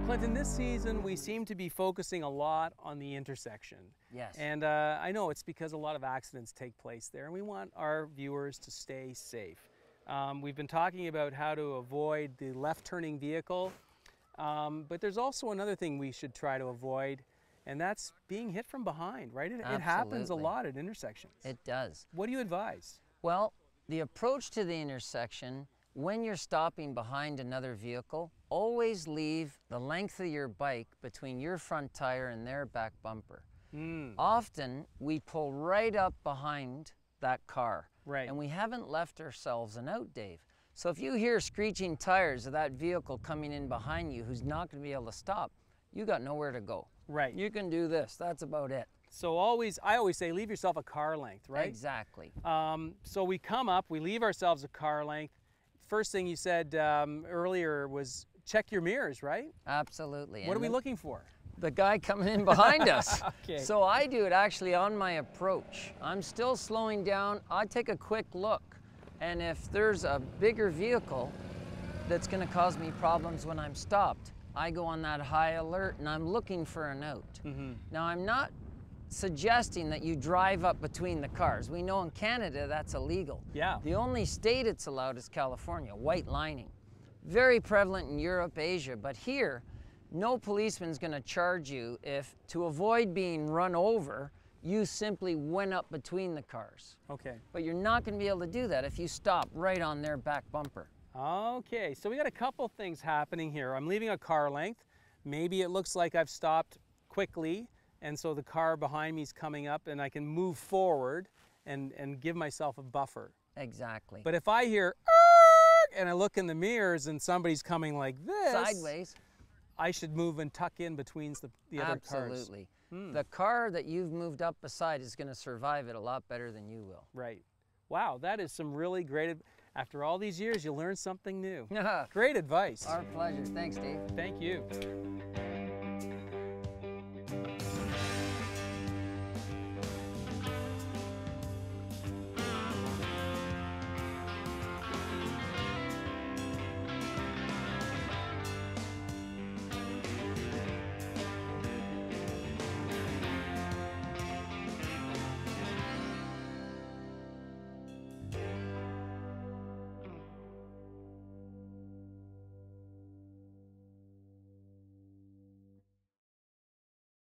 Clinton, this season we seem to be focusing a lot on the intersection. Yes. And uh, I know it's because a lot of accidents take place there, and we want our viewers to stay safe. Um, we've been talking about how to avoid the left turning vehicle, um, but there's also another thing we should try to avoid, and that's being hit from behind, right? It, it happens a lot at intersections. It does. what do you advise? Well, the approach to the intersection, when you're stopping behind another vehicle, always leave the length of your bike between your front tire and their back bumper. Mm, Often we pull right up behind that car. Right. And we haven't left ourselves an out, Dave. So if you hear screeching tires of that vehicle coming in behind you who's not going to be able to stop, you got nowhere to go. right. You can do this. That's about it. so always, I always say, leave yourself a car length, right? Exactly. Um, so we come up, we leave ourselves a car length. First thing you said um, earlier was check your mirrors, right? Absolutely. What are we the- looking for? the guy coming in behind us. Okay. So I do it actually on my approach. I'm still slowing down. I take a quick look. And if there's a bigger vehicle that's going to cause me problems when I'm stopped, I go on that high alert and I'm looking for a note. Mm-hmm. Now, I'm not suggesting that you drive up between the cars. We know in Canada that's illegal. Yeah. The only state it's allowed is California, white lining. Very prevalent in Europe, Asia, but here, no policeman's going to charge you if, to avoid being run over, you simply went up between the cars. Okay. But you're not going to be able to do that if you stop right on their back bumper. Okay. So we got a couple things happening here. I'm leaving a car length. Maybe it looks like I've stopped quickly, and so the car behind me is coming up, and I can move forward and, and give myself a buffer. Exactly. But if I hear and I look in the mirrors and somebody's coming like this, Sideways. I should move and tuck in between the, the other cars. Absolutely. Hmm. The car that you've moved up beside is going to survive it a lot better than you will. Right. Wow, that is some really great. After all these years, you learn something new. Great advice. Our pleasure. Thanks, Dave. Thank you.